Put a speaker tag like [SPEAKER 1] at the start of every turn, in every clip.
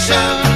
[SPEAKER 1] nation.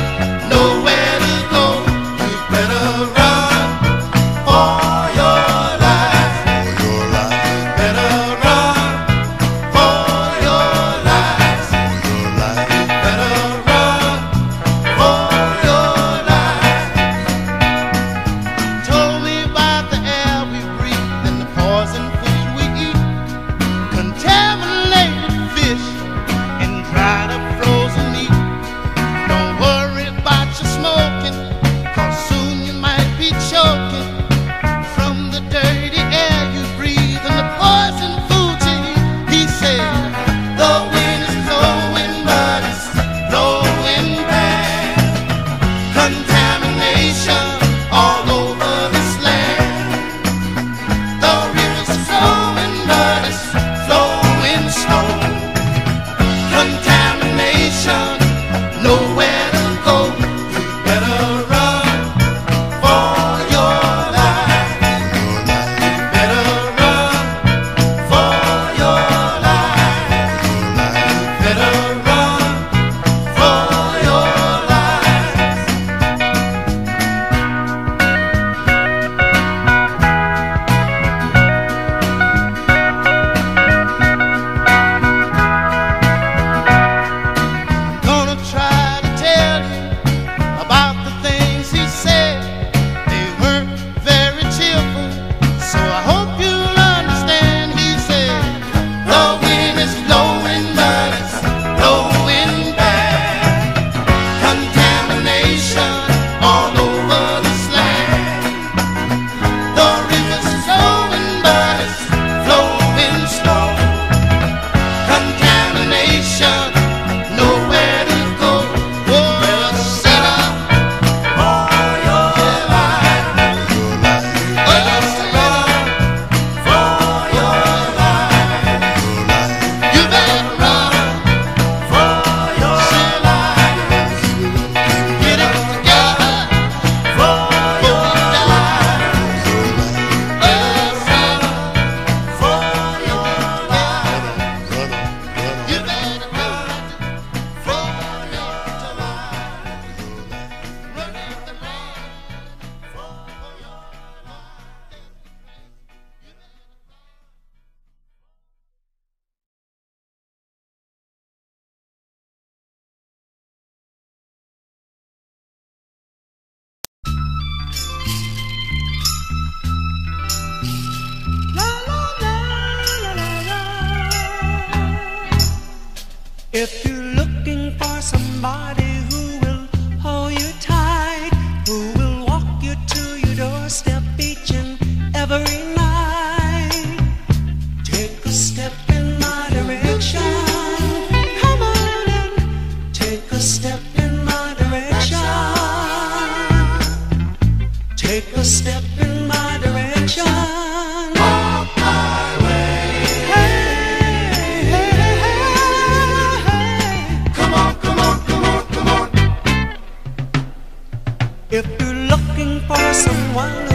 [SPEAKER 1] Someone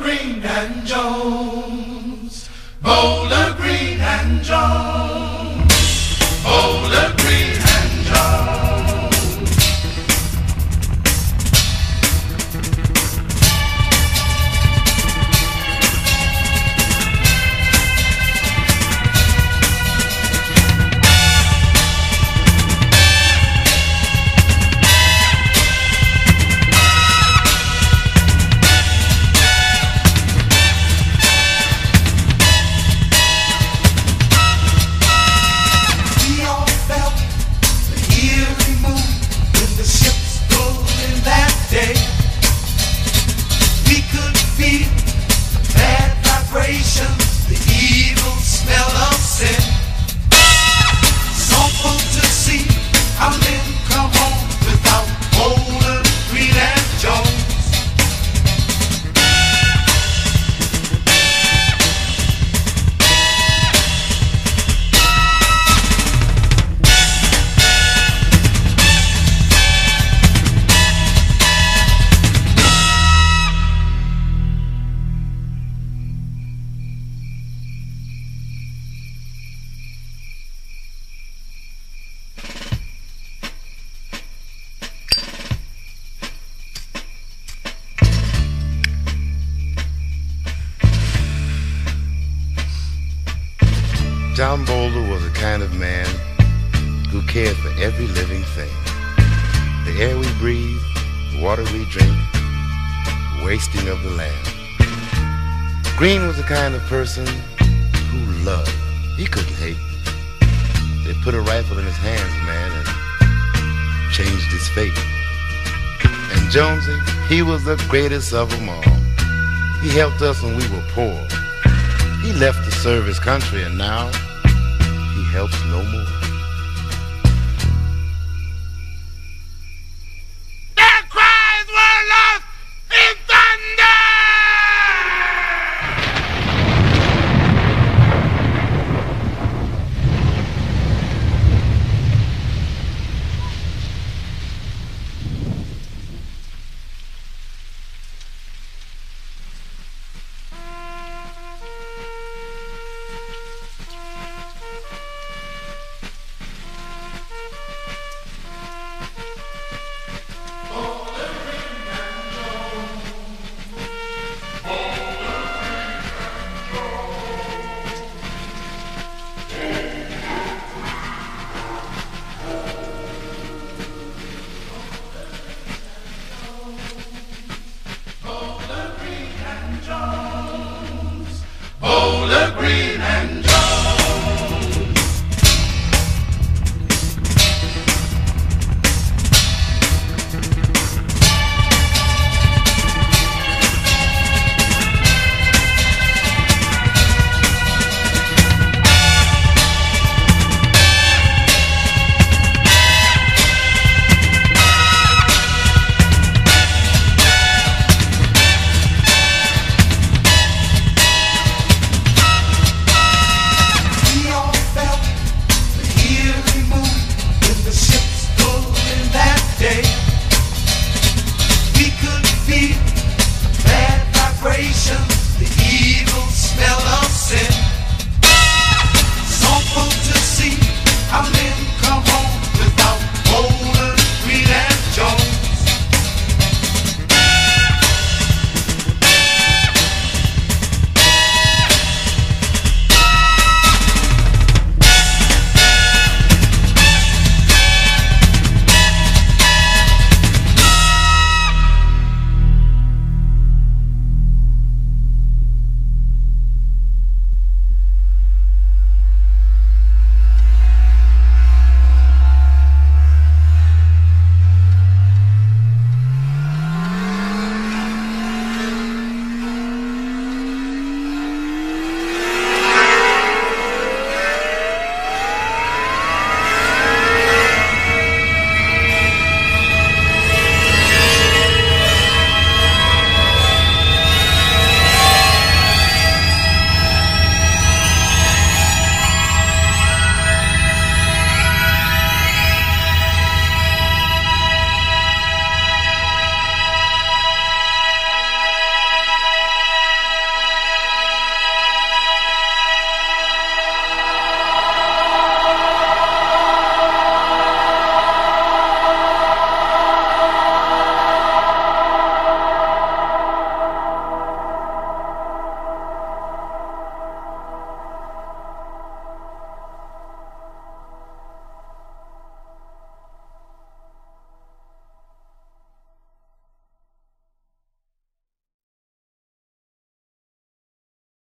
[SPEAKER 2] Green and Jones. of
[SPEAKER 3] them all. He helped us when we were poor. He left to serve his country and now he helps no more.
[SPEAKER 4] Their cries were lost!